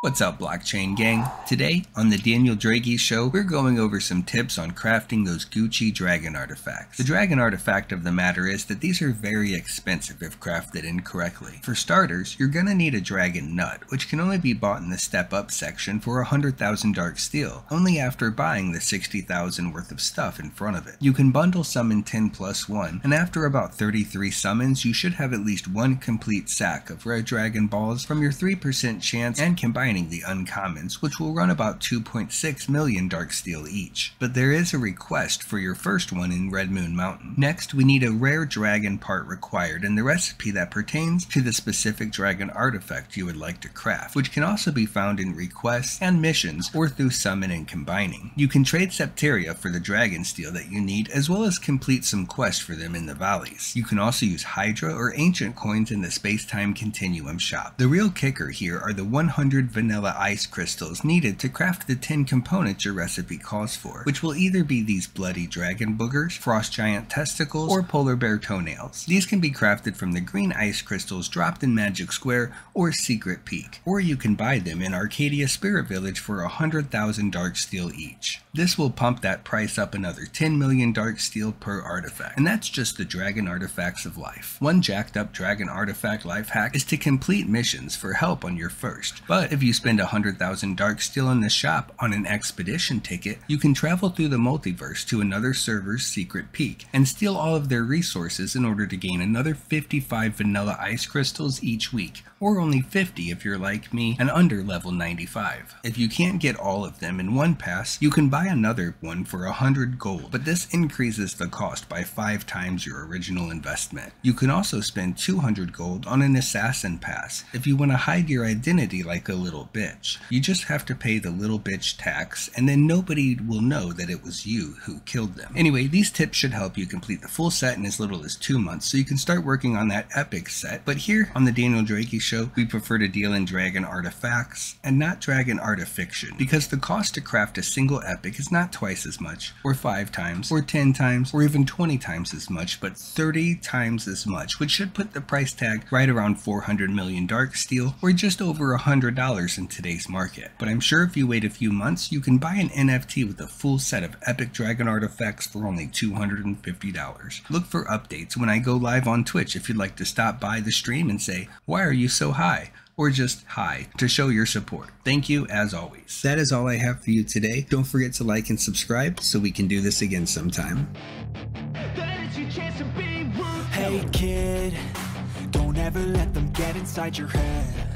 What's up, blockchain gang? Today, on the Daniel Droege Show, we're going over some tips on crafting those Gucci dragon artifacts. The dragon artifact of the matter is that these are very expensive if crafted incorrectly. For starters, you're gonna need a dragon nut, which can only be bought in the step up section for 100,000 Darksteel, only after buying the 60,000 worth of stuff in front of it. You can bundle summon 10 plus 1, and after about 33 summons, you should have at least one complete sack of red dragon balls from your 3% chance and combine the uncommons, which will run about 2.6 million Darksteel each. But there is a request for your first one in Red Moon Mountain. Next, we need a rare dragon part required in the recipe that pertains to the specific dragon artifact you would like to craft, which can also be found in requests and missions or through summon and combining. You can trade Septeria for the dragon steel that you need, as well as complete some quests for them in the valleys. You can also use Hydra or ancient coins in the space-time continuum shop. The real kicker here are the 100 vanilla ice crystals needed to craft the 10 components your recipe calls for, which will either be these bloody dragon boogers, frost giant testicles, or polar bear toenails. These can be crafted from the green ice crystals dropped in Magic Square or Secret Peak, or you can buy them in Arcadia Spirit Village for 100,000 Darksteel each. This will pump that price up another 10 million Darksteel per artifact, and that's just the dragon artifacts of life. One jacked up dragon artifact life hack is to complete missions for help on your first, but if you spend 100,000 Darksteel in the shop on an expedition ticket, you can travel through the multiverse to another server's secret peak and steal all of their resources in order to gain another 55 vanilla ice crystals each week, or only 50 if you're like me and under level 95. If you can't get all of them in one pass, you can buy another one for 100 gold, but this increases the cost by 5 times your original investment. You can also spend 200 gold on an assassin pass if you want to hide your identity like a little little bitch. You just have to pay the little bitch tax, and then nobody will know that it was you who killed them. Anyway, these tips should help you complete the full set in as little as two months, so you can start working on that epic set. But here on the Daniel Droege Show, we prefer to deal in dragon artifacts and not dragon artifiction, because the cost to craft a single epic is not twice as much, or five times, or ten times, or even 20 times as much, but 30 times as much, which should put the price tag right around 400 million Darksteel, or just over a $100 in today's market. But I'm sure if you wait a few months, you can buy an NFT with a full set of epic dragon artifacts for only $250. Look for updates when I go live on Twitch if you'd like to stop by the stream and say, why are you so high? or just hi to show your support. Thank you as always. That is all I have for you today. Don't forget to like and subscribe so we can do this again sometime. Hey kid, don't ever let them get inside your head.